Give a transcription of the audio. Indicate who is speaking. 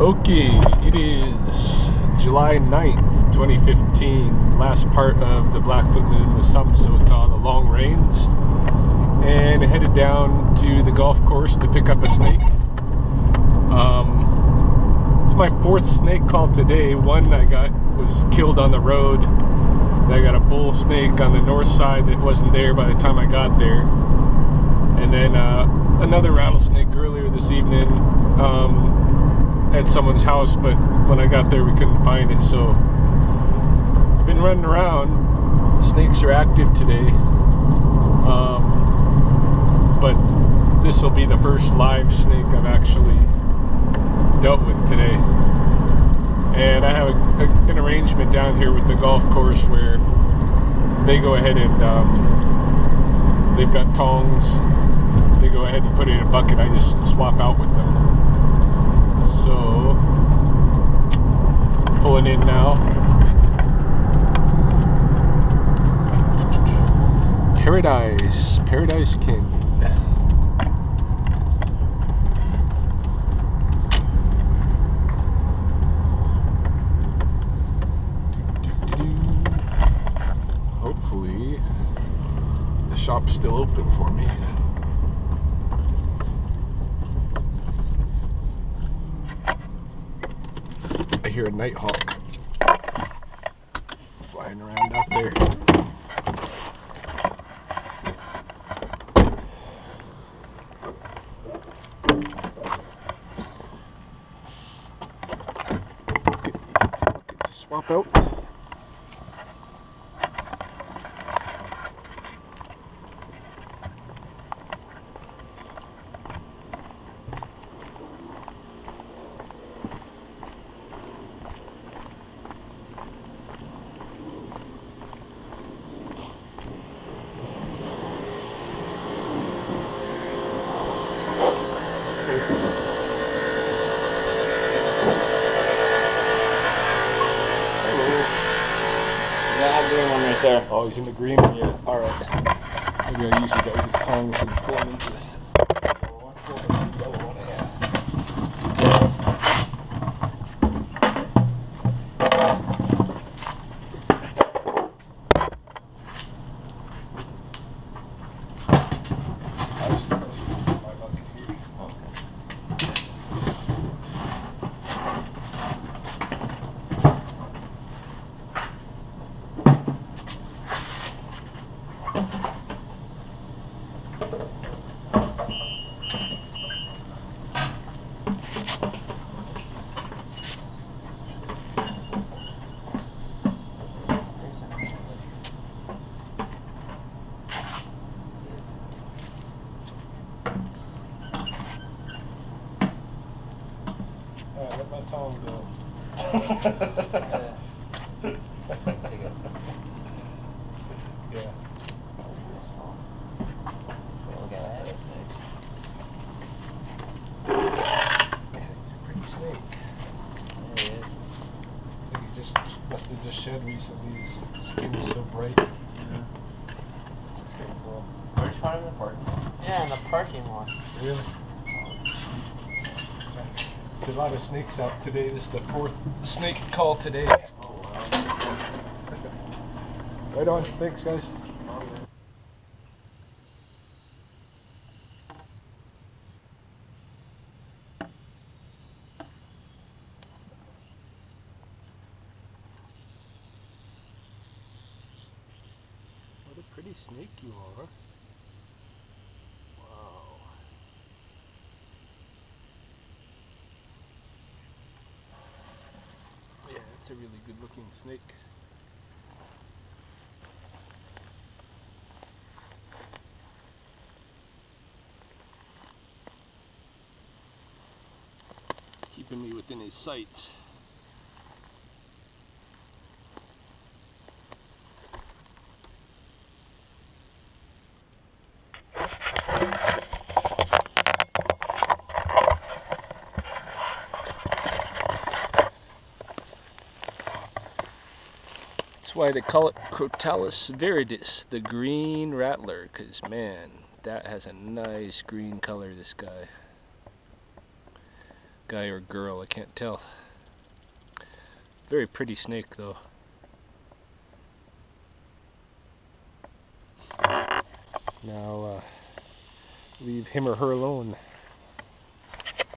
Speaker 1: Okay, it is July 9th, 2015. Last part of the Blackfoot Moon was called the Long Rains. And headed down to the golf course to pick up a snake. Um, it's my fourth snake call today. One I got was killed on the road. I got a bull snake on the north side that wasn't there by the time I got there. And then uh, another rattlesnake earlier this evening. Um, at someone's house, but when I got there, we couldn't find it. So, been running around. Snakes are active today, um, but this will be the first live snake I've actually dealt with today. And I have a, a, an arrangement down here with the golf course where they go ahead and um, they've got tongs. They go ahead and put it in a bucket. I just swap out with them. So, pulling in now. Paradise, Paradise Canyon. Hopefully, the shop's still open for me. Hear a nighthawk flying around out there. Get to swap out.
Speaker 2: Yeah, I'm doing one right there.
Speaker 1: Oh, he's in the green one, yeah. Alright. Maybe I'll use guys as tongs and pull him into it. Alright, let my tongue go. Yeah. Yeah, he's a pretty snake. I think he just must have just shed recently. His skin is so bright. It's pretty cool.
Speaker 2: Where'd you find him in the parking Yeah, in the parking lot.
Speaker 1: Really? A lot of snakes out today. This is the fourth snake call today. Right on. Thanks, guys. What a pretty snake you are. Wow. It's a really good looking snake. Keeping me within his sights. why they call it Crotalus viridis, the green rattler, because man, that has a nice green color, this guy. Guy or girl, I can't tell. Very pretty snake, though. Now, uh, leave him or her alone.